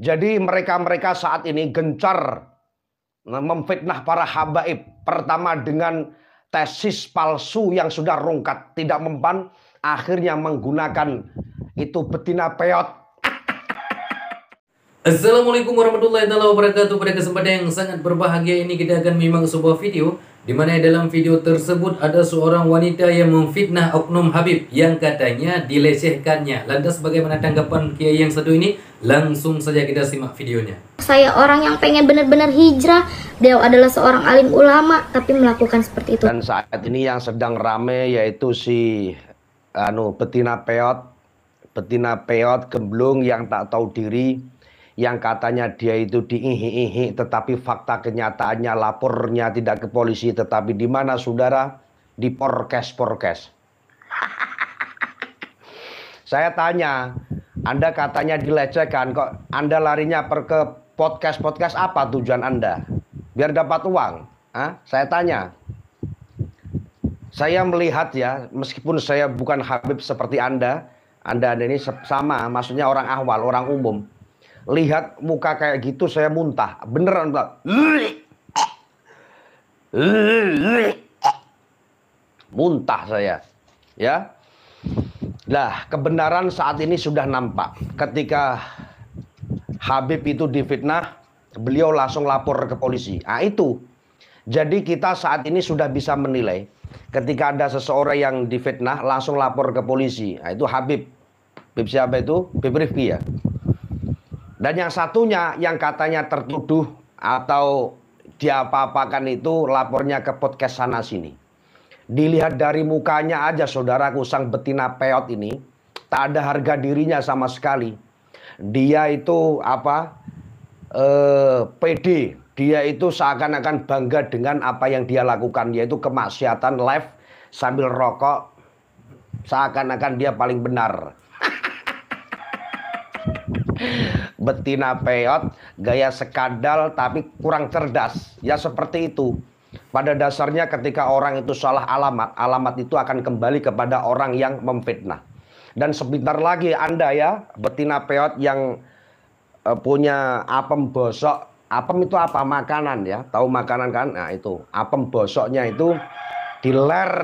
Jadi mereka-mereka saat ini gencar memfitnah para habaib. Pertama dengan tesis palsu yang sudah rungkat, tidak mempan, akhirnya menggunakan itu betina peot Assalamualaikum warahmatullahi wabarakatuh Pada kesempatan yang sangat berbahagia ini kita akan memang sebuah video di mana dalam video tersebut ada seorang wanita yang memfitnah oknum Habib yang katanya dilecehkannya. Lantas bagaimana tanggapan kiai yang satu ini? Langsung saja kita simak videonya. Saya orang yang pengen benar-benar hijrah. Beliau adalah seorang alim ulama tapi melakukan seperti itu. Dan saat ini yang sedang rame yaitu si anu betina peot, betina peot gemblung yang tak tahu diri yang katanya dia itu diihi-ihi tetapi fakta kenyataannya lapornya tidak ke polisi tetapi di mana saudara? Di porkes porkes saya tanya anda katanya dilecehkan kok anda larinya per ke podcast podcast apa tujuan anda? Biar dapat uang Hah? saya tanya. Saya melihat ya meskipun saya bukan Habib seperti anda anda ini sama maksudnya orang awal orang umum lihat muka kayak gitu saya muntah. Beneran, Pak. Muntah saya. Ya. Nah, kebenaran saat ini sudah nampak. Ketika Habib itu difitnah, beliau langsung lapor ke polisi. Nah, itu. Jadi kita saat ini sudah bisa menilai ketika ada seseorang yang difitnah langsung lapor ke polisi. Nah, itu Habib. Habib siapa itu? Habib Rifki ya. Dan yang satunya yang katanya tertuduh atau diapa-apakan itu lapornya ke podcast sana sini. Dilihat dari mukanya aja saudaraku sang betina peot ini tak ada harga dirinya sama sekali. Dia itu apa? Eh, PD. Dia itu seakan-akan bangga dengan apa yang dia lakukan yaitu kemaksiatan live sambil rokok. Seakan-akan dia paling benar betina peot, gaya sekadal tapi kurang cerdas. Ya seperti itu. Pada dasarnya ketika orang itu salah alamat, alamat itu akan kembali kepada orang yang memfitnah. Dan sebentar lagi Anda ya, betina peot yang uh, punya apem bosok. Apem itu apa? Makanan ya. Tahu makanan kan? Nah itu. Apem bosoknya itu diler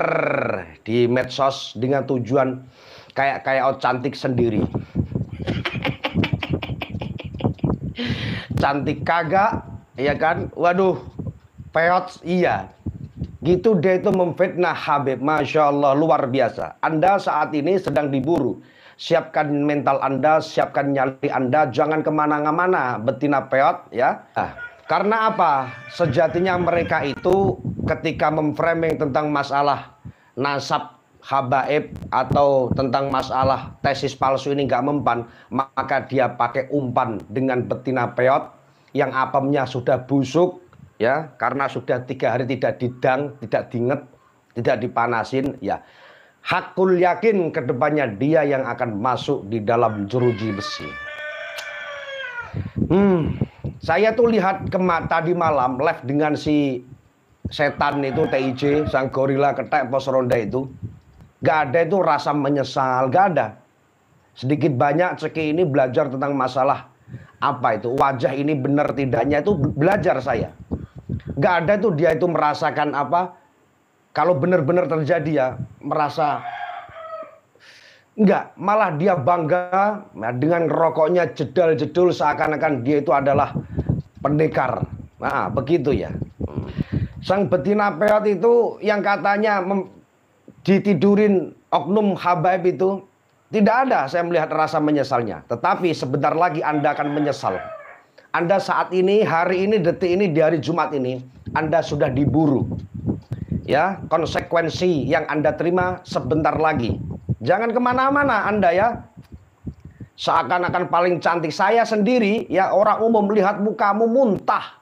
di medsos dengan tujuan kayak kayak oh, cantik sendiri. Cantik kagak, ya kan? Waduh, peot iya. Gitu dia itu memfitnah Habib. Masya Allah, luar biasa. Anda saat ini sedang diburu. Siapkan mental Anda, siapkan nyali Anda. Jangan ke mana-mana, betina peot ya. Nah, karena apa? Sejatinya mereka itu ketika memframing tentang masalah nasab habaib atau tentang masalah tesis palsu ini nggak mempan, maka dia pakai umpan dengan betina peot yang apemnya sudah busuk ya karena sudah tiga hari tidak didang, tidak diinget, tidak dipanasin ya. Hakul yakin ke depannya dia yang akan masuk di dalam jeruji besi. Hmm, saya tuh lihat kemat tadi malam live dengan si setan itu TIJ sang gorila ketek pos ronda itu Gak ada itu rasa menyesal, gak ada. Sedikit banyak Ceki ini belajar tentang masalah apa itu wajah ini benar tidaknya itu belajar saya. Gak ada itu dia itu merasakan apa kalau benar-benar terjadi ya merasa enggak malah dia bangga nah, dengan rokoknya jedal-jedul seakan-akan dia itu adalah pendekar. Nah, begitu ya. Sang betina peot itu yang katanya ditidurin oknum habaib itu tidak ada saya melihat rasa menyesalnya. Tetapi sebentar lagi Anda akan menyesal. Anda saat ini, hari ini, detik ini, di hari Jumat ini, Anda sudah diburu. Ya, konsekuensi yang Anda terima sebentar lagi. Jangan ke mana-mana Anda ya. Seakan-akan paling cantik. Saya sendiri, ya orang umum melihat mukamu muntah.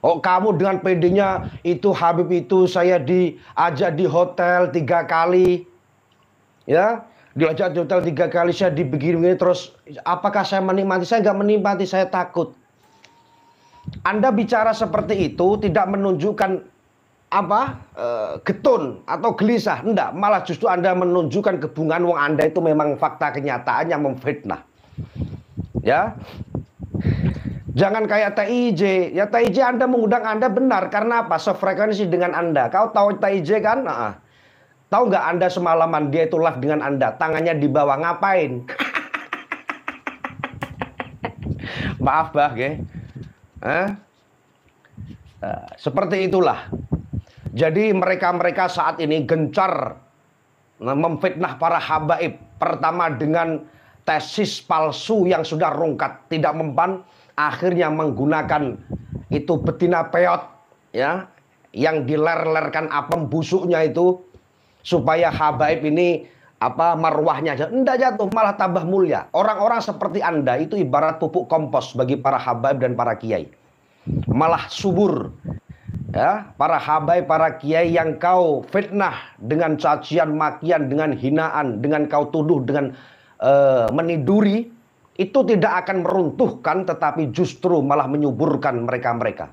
Oh kamu dengan PD-nya itu Habib itu saya diajak di hotel tiga kali. Ya, diajak di hotel tiga kali saya dibegini terus apakah saya menikmati? Saya nggak menikmati, saya takut. Anda bicara seperti itu tidak menunjukkan apa uh, getun atau gelisah enggak malah justru anda menunjukkan kebungan wong anda itu memang fakta kenyataan yang memfitnah ya jangan kayak TIJ ya TIJ anda mengundang anda benar. Karena apa? Sefrekuensi dengan anda. Kau tahu TIJ kan? Nah, tahu nggak anda semalaman dia itu live dengan anda? Tangannya di bawah. Ngapain? Maaf bah eh? Seperti itulah. Jadi mereka-mereka saat ini gencar memfitnah para habaib. Pertama dengan tesis palsu yang sudah rungkat, tidak mempan, akhirnya menggunakan itu betina peot ya yang diler-lerkan apem busuknya itu supaya habaib ini apa marwahnya tidak jatuh malah tambah mulia. Orang-orang seperti Anda itu ibarat pupuk kompos bagi para habaib dan para kiai. Malah subur ya para habai para kiai yang kau fitnah dengan cacian makian dengan hinaan dengan kau tuduh dengan uh, meniduri itu tidak akan meruntuhkan tetapi justru malah menyuburkan mereka-mereka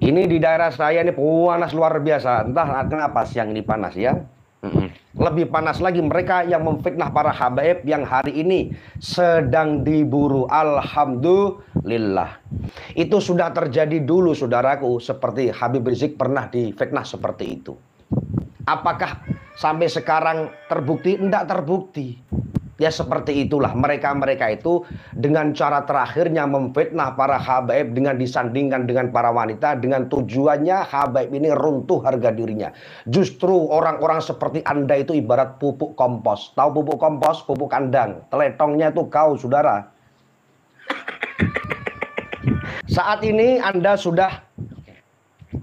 ini di daerah saya ini panas luar biasa entah kenapa siang ini panas ya lebih panas lagi mereka yang memfitnah para habaib yang hari ini sedang diburu. Alhamdulillah. Itu sudah terjadi dulu saudaraku seperti Habib Rizik pernah difitnah seperti itu. Apakah sampai sekarang terbukti? Tidak terbukti. Ya seperti itulah mereka-mereka itu dengan cara terakhirnya memfitnah para habaib dengan disandingkan dengan para wanita dengan tujuannya habaib ini runtuh harga dirinya. Justru orang-orang seperti Anda itu ibarat pupuk kompos. Tahu pupuk kompos? Pupuk kandang. Teletongnya itu kau saudara. Saat ini Anda sudah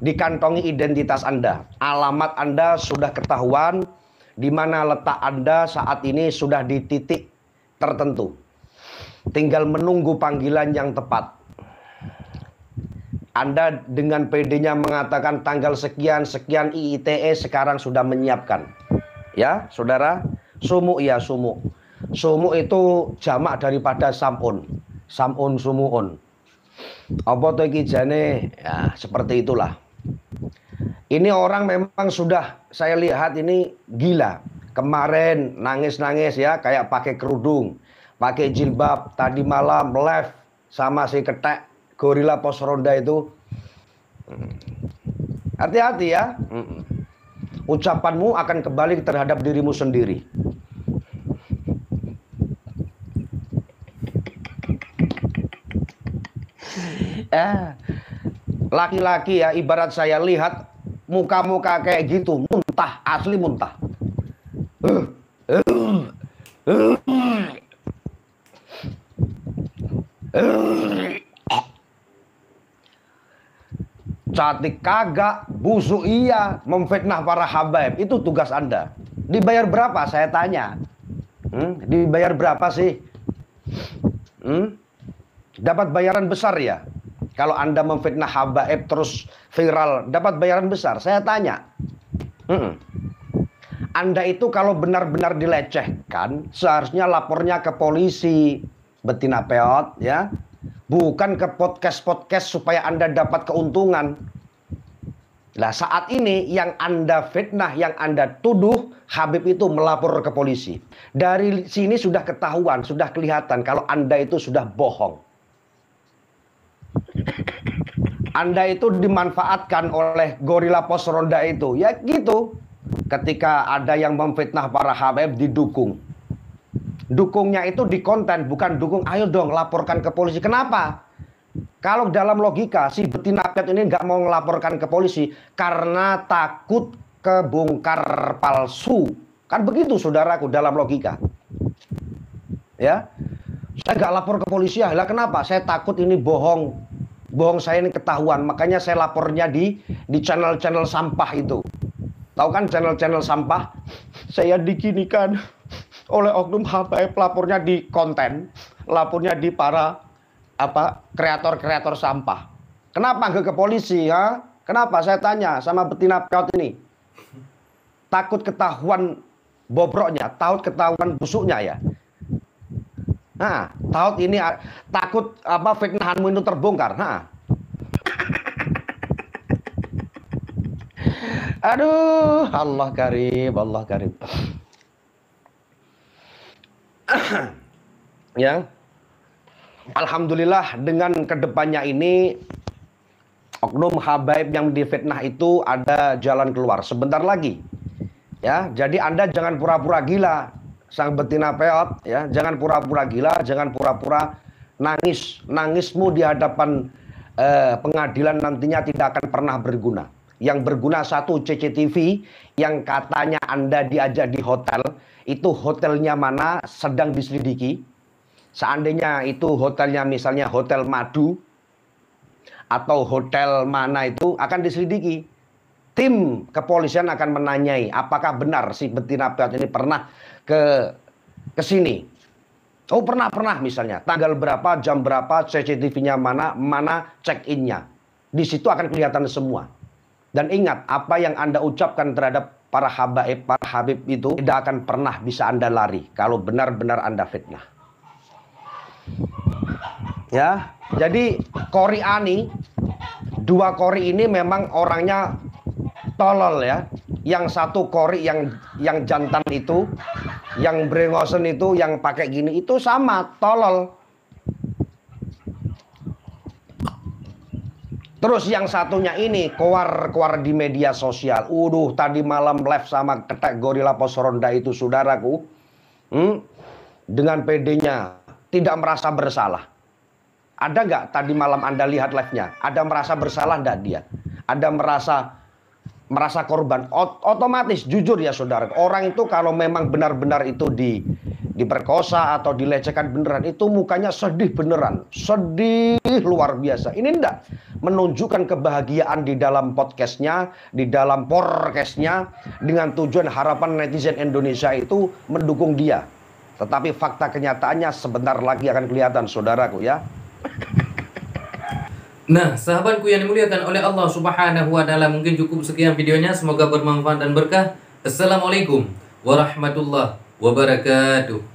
dikantongi identitas Anda. Alamat Anda sudah ketahuan di mana letak Anda saat ini sudah di titik tertentu. Tinggal menunggu panggilan yang tepat. Anda dengan PD-nya mengatakan tanggal sekian sekian IITE sekarang sudah menyiapkan. Ya, Saudara, sumu ya sumu. Sumu itu jamak daripada samun. Samun sumuun. Apa tuh iki jane? Ya, seperti itulah. Ini orang memang sudah saya lihat ini gila. Kemarin nangis-nangis ya kayak pakai kerudung, pakai jilbab, tadi malam live sama si ketek gorila pos ronda itu. Hati-hati ya. Ucapanmu akan kembali terhadap dirimu sendiri. Eh, laki-laki ya ibarat saya lihat muka-muka kayak gitu muntah asli muntah. Cantik kagak busuk iya memfitnah para habaib. Itu tugas anda. Dibayar berapa? Saya tanya. Hmm? dibayar berapa sih? Hmm? dapat bayaran besar ya kalau Anda memfitnah habaib terus viral, dapat bayaran besar. Saya tanya. Hmm. Anda itu kalau benar-benar dilecehkan, seharusnya lapornya ke polisi, betina peot, ya. Bukan ke podcast-podcast supaya Anda dapat keuntungan. Nah saat ini yang Anda fitnah, yang Anda tuduh, Habib itu melapor ke polisi. Dari sini sudah ketahuan, sudah kelihatan kalau Anda itu sudah bohong. Anda itu dimanfaatkan oleh gorila pos ronda itu. Ya gitu. Ketika ada yang memfitnah para habib didukung. Dukungnya itu di konten, bukan dukung ayo dong laporkan ke polisi. Kenapa? Kalau dalam logika si betina pet ini nggak mau melaporkan ke polisi karena takut kebongkar palsu. Kan begitu saudaraku dalam logika. Ya. Saya nggak lapor ke polisi ya. Lah kenapa? Saya takut ini bohong bohong saya ini ketahuan. Makanya saya lapornya di di channel-channel sampah itu. Tahu kan channel-channel sampah? Saya dikinikan oleh oknum HPF lapornya di konten, lapornya di para apa kreator-kreator sampah. Kenapa nggak ke polisi ya? Kenapa saya tanya sama betina peot ini? Takut ketahuan bobroknya, takut ketahuan busuknya ya. Nah, takut ini ah, takut apa fitnahanmu itu terbongkar. Nah. Aduh, Allah karim, Allah karim. ya. Alhamdulillah dengan ke depannya ini oknum habaib yang difitnah itu ada jalan keluar sebentar lagi. Ya, jadi Anda jangan pura-pura gila sang betina peot, ya, jangan pura-pura gila, jangan pura-pura nangis. Nangismu di hadapan eh, pengadilan nantinya tidak akan pernah berguna. Yang berguna satu CCTV yang katanya Anda diajak di hotel, itu hotelnya mana sedang diselidiki. Seandainya itu hotelnya misalnya hotel madu atau hotel mana itu akan diselidiki. Tim kepolisian akan menanyai apakah benar si betina peot ini pernah ke ke sini. Oh pernah pernah misalnya. Tanggal berapa jam berapa CCTV-nya mana mana check innya di situ akan kelihatan semua. Dan ingat apa yang anda ucapkan terhadap para habaib para habib itu tidak akan pernah bisa anda lari kalau benar-benar anda fitnah. Ya jadi Kori Ani dua Kori ini memang orangnya tolol ya yang satu Kori yang yang jantan itu yang brengosen itu yang pakai gini itu sama tolol Terus yang satunya ini keluar-keluar di media sosial. Uduh tadi malam live sama ketek gorila pos ronda itu saudaraku. Hmm, dengan PD-nya tidak merasa bersalah. Ada nggak tadi malam Anda lihat live-nya? Ada merasa bersalah enggak dia? Ada merasa merasa korban? otomatis jujur ya saudara. Orang itu kalau memang benar-benar itu di diperkosa atau dilecehkan beneran itu mukanya sedih beneran sedih luar biasa ini enggak menunjukkan kebahagiaan di dalam podcastnya di dalam podcastnya dengan tujuan harapan netizen Indonesia itu mendukung dia tetapi fakta kenyataannya sebentar lagi akan kelihatan saudaraku ya Nah, sahabatku yang dimuliakan oleh Allah Subhanahu wa taala, mungkin cukup sekian videonya. Semoga bermanfaat dan berkah. Assalamualaikum warahmatullahi wabarakatuh.